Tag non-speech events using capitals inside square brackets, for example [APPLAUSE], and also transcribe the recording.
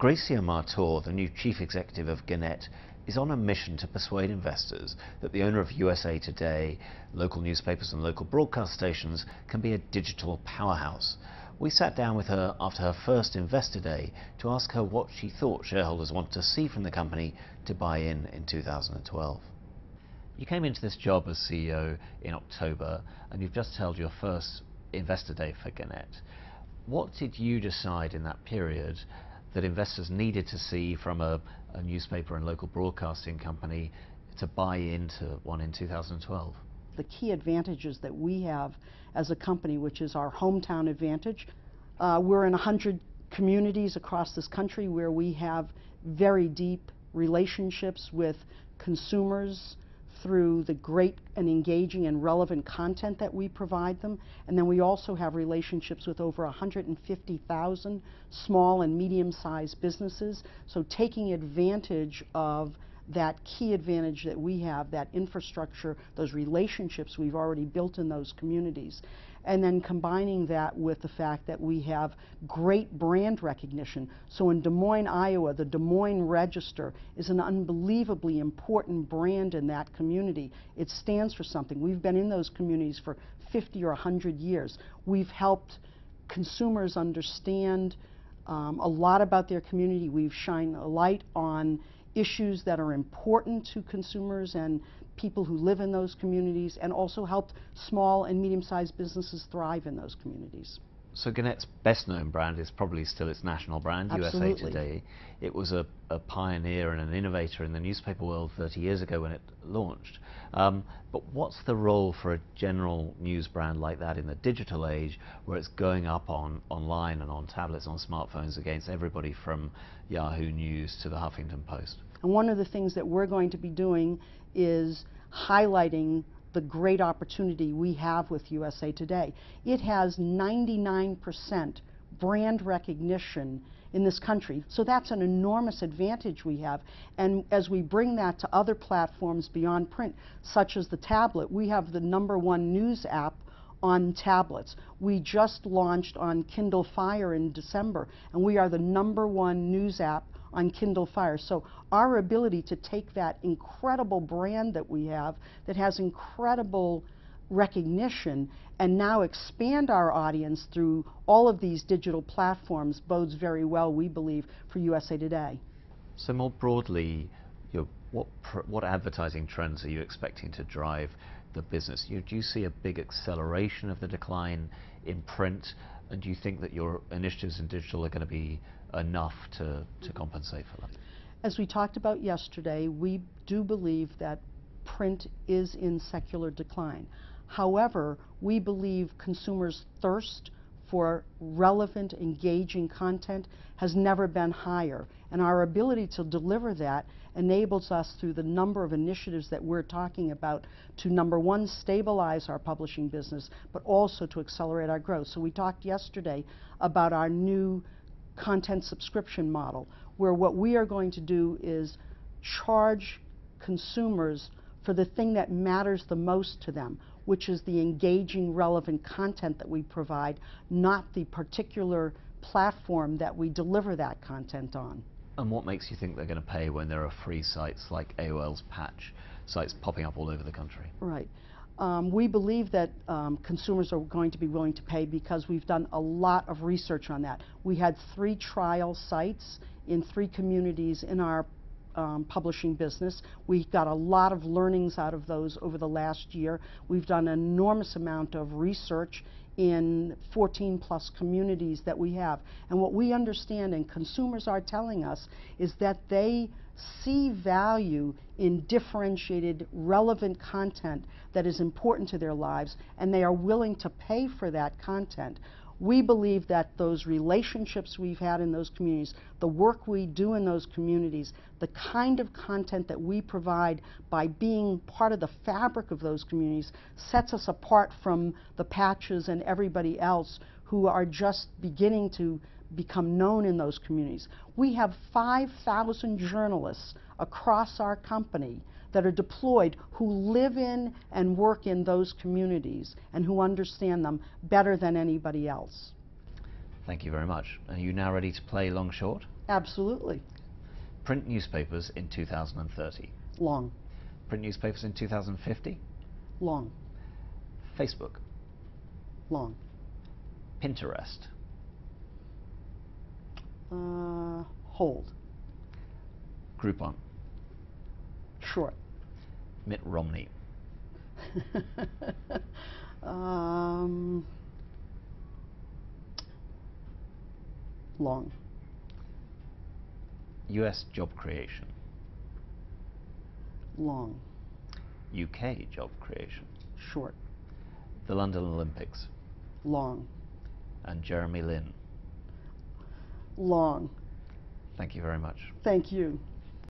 Gracia Martore, the new chief executive of Gannett, is on a mission to persuade investors that the owner of USA Today, local newspapers and local broadcast stations can be a digital powerhouse. We sat down with her after her first investor day to ask her what she thought shareholders want to see from the company to buy in in 2012. You came into this job as CEO in October and you've just held your first investor day for Gannett. What did you decide in that period that investors needed to see from a, a newspaper and local broadcasting company to buy into one in 2012? The key advantages that we have as a company, which is our hometown advantage. Uh, we're in 100 communities across this country where we have very deep relationships with consumers, through the great and engaging and relevant content that we provide them. And then we also have relationships with over 150,000 small and medium-sized businesses. So taking advantage of that key advantage that we have, that infrastructure, those relationships we've already built in those communities, and then combining that with the fact that we have great brand recognition. So in Des Moines, Iowa, the Des Moines Register is an unbelievably important brand in that community. It stands for something. We've been in those communities for 50 or 100 years. We've helped consumers understand um, a lot about their community. We've shined a light on issues that are important to consumers and people who live in those communities and also helped small and medium-sized businesses thrive in those communities. So Gannett's best known brand is probably still its national brand, Absolutely. USA Today. It was a, a, pioneer and an innovator in the newspaper world 30 years ago when it launched. Um, but what's the role for a general news brand like that in the digital age where it's going up on online and on tablets, on smartphones against everybody from Yahoo News to the Huffington Post? And one of the things that we're going to be doing is highlighting the great opportunity we have with USA Today. It has 99% brand recognition in this country. So that's an enormous advantage we have. And as we bring that to other platforms beyond print, such as the tablet, we have the number one news app on tablets. We just launched on Kindle Fire in December, and we are the number one news app on Kindle Fire. So our ability to take that incredible brand that we have that has incredible recognition and now expand our audience through all of these digital platforms bodes very well, we believe, for USA Today. So more broadly, you know, what, what advertising trends are you expecting to drive the business? You, do you see a big acceleration of the decline in print? And do you think that your initiatives in digital are going to be enough to, to compensate for that? As we talked about yesterday, we do believe that print is in secular decline. However, we believe consumers' thirst for relevant, engaging content has never been higher. And our ability to deliver that enables us through the number of initiatives that we're talking about to number one, stabilize our publishing business, but also to accelerate our growth. So we talked yesterday about our new content subscription model, where what we are going to do is charge consumers for the thing that matters the most to them, which is the engaging, relevant content that we provide, not the particular platform that we deliver that content on. And what makes you think they're going to pay when there are free sites like AOL's Patch, sites popping up all over the country? Right. Um, we believe that um, consumers are going to be willing to pay because we've done a lot of research on that. We had three trial sites in three communities in our um, publishing business. We got a lot of learnings out of those over the last year. We've done an enormous amount of research in 14 plus communities that we have. And what we understand and consumers are telling us is that they see value in differentiated, relevant content that is important to their lives, and they are willing to pay for that content. We believe that those relationships we've had in those communities, the work we do in those communities, the kind of content that we provide by being part of the fabric of those communities sets us apart from the patches and everybody else who are just beginning to become known in those communities. We have 5,000 journalists across our company that are deployed who live in and work in those communities and who understand them better than anybody else. Thank you very much. Are you now ready to play long short? Absolutely. Print newspapers in 2030. Long. Print newspapers in 2050. Long. Facebook. Long. Pinterest. Uh, hold. Groupon. Short. Mitt Romney. [LAUGHS] um, long. US job creation. Long. UK job creation. Short. The London Olympics. Long. And Jeremy Lin. Long. Thank you very much. Thank you.